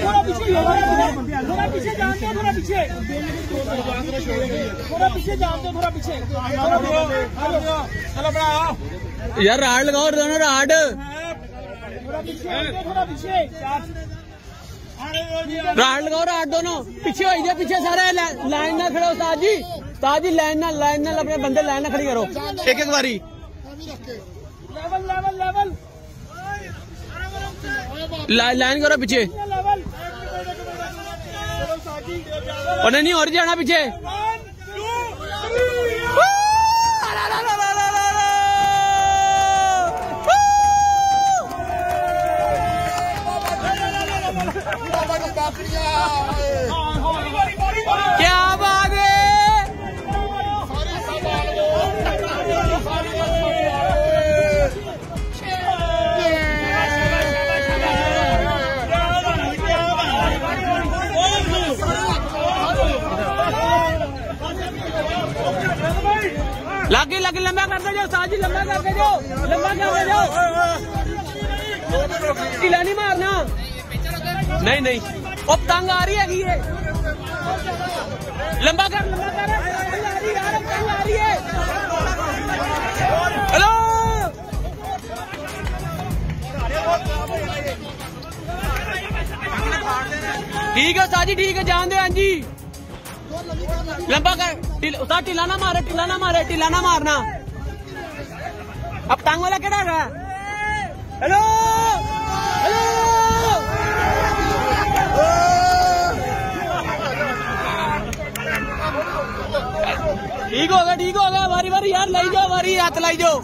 थोड़ा पीछे थोड़ा पीछे जानते थोड़ा पीछे यार राड लगाओ राड थोड़ा पीछे थोड़ा पीछे। राड लगाओ राड दोनों। पीछे हो जाए पीछे सारे लाइन ना खड़े उस्ताद जी उस्ताद लाइन ना लाइन ना अपने बंदे लाइन ना खड़ी करो। एक एक बारी। लेवल लेवल लेवल लाइन करो पीछे। उन्हें नहीं, और जाना पीछे। क्या बात है? लागे लागे लंबा करते जाओ साजी लंबा करके जाओ लंबा करके जाओ ढीला नहीं मारना नहीं नहीं। अब तंग आ रही है ये। लंबा कर लंबा कर। आ रही है हेलो। ठीक है साजी, ठीक है, जान दे हाँ लंबा कर। उस्ताद टिला ना मारे टिला ना मारे टिला ना मारना। अब टांग वाला केड़ा है? हेलो। हेलो। લઈ જાઓ મારી હાથ લઈ જાઓ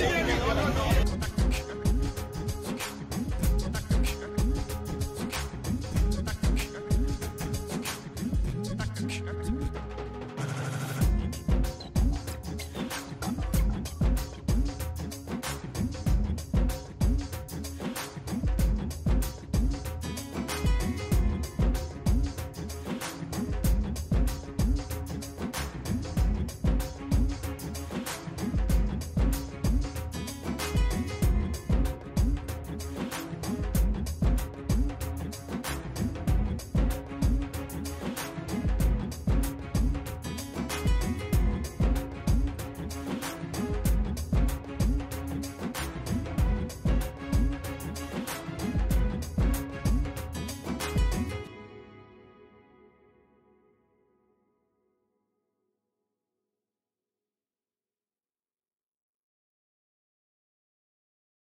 Yeah.